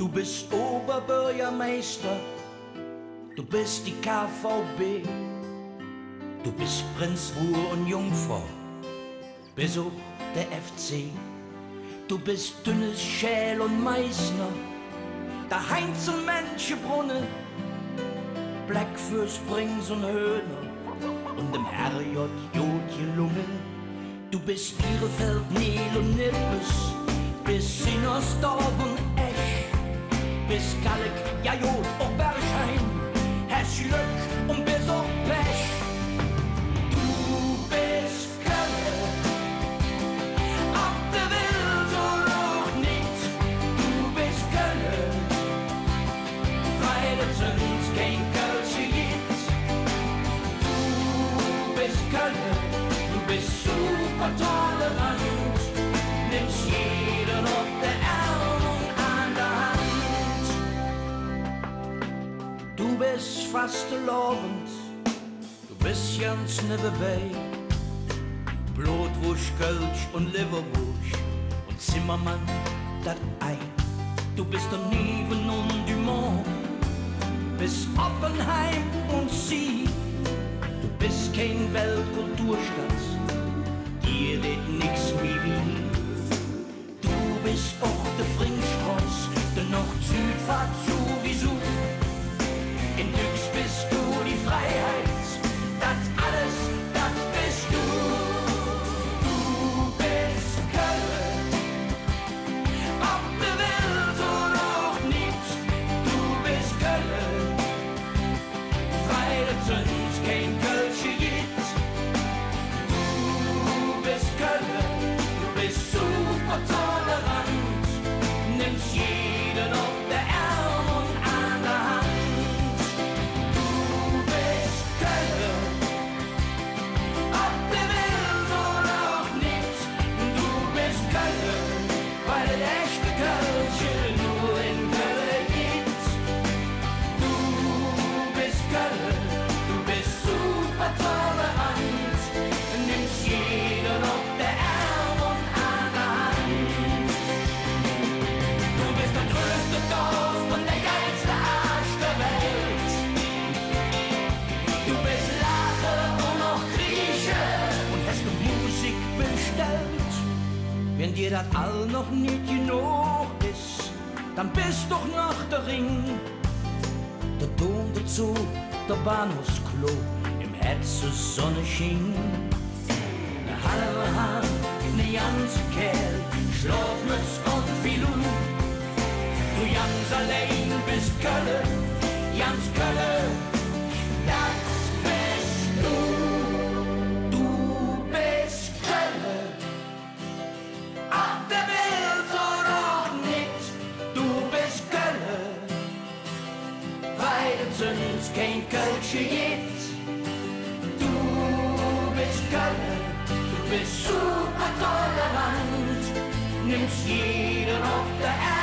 Du bist Oberbürgermeister, du bist die KVB, du bist Prinz, Ruhe und Jungfrau, Besuch der FC. Du bist dünnes Schäl und Meißner, daheim zum Menschenbrunnen, Black für Springs und Höhner. Und im Herrjott Jod gelungen. Du bist Bielefeld, Nil und Nippes, bis Sinnersdorf und beskalik jag gjort och bär Hand. Du bist fast lovend, du bist ganz nebenbei. Blutwurst, Kölsch und Leberwurst und Zimmermann, dat Ei. Du bist der Niven und Dumont, bis Oppenheim und Sie. Du bist kein Weltkulturstadt, dir can do. Wenn dir das all noch nicht genug ist, dann bist doch noch der Ring. Der Dom dazu, der Bahnhofsklo, im Herzen Sonne schien. Ne halbe Hand, ne ganze Kerl, Schlafmütz und uns kein Kölsche gibt. Du bist Köln, du bist super tolerant, nimmst jeden auf der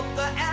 hope the